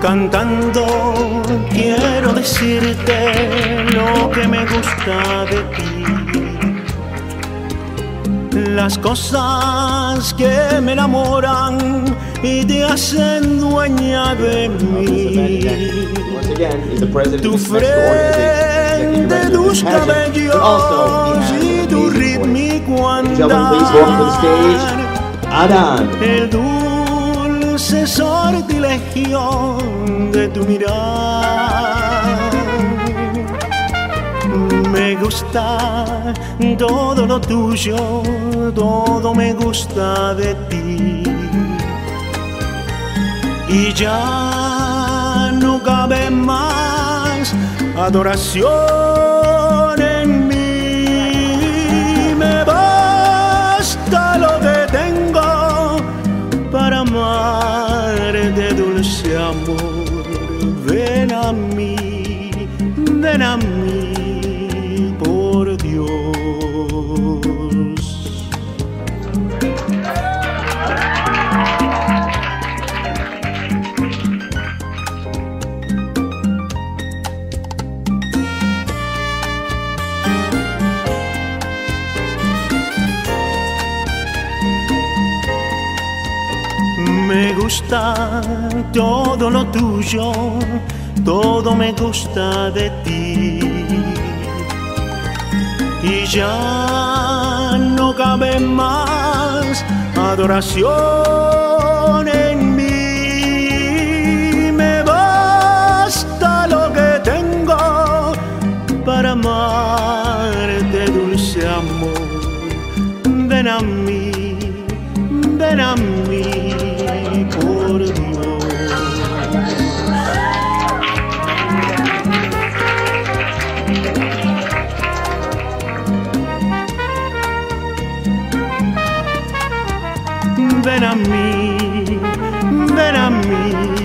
Cantando quiero decirte lo que me gusta de ti. Las cosas que me enamoran y te hacen dueña de mí. Once again, he's the president Tu frente, tus cabellos y tu rítmico andar. El dulce sortilegio de tu mirar. Me gusta todo lo tuyo, todo me gusta de ti. Y ya no cabe más adoración a mí, a mí, por Dios. Me gusta todo lo tuyo, todo me gusta de ti. Y ya no cabe más adoración en mí. Me basta lo que tengo para amarte, dulce amor. Ven a mí, ven a mí, por ven a mí, ven a mí.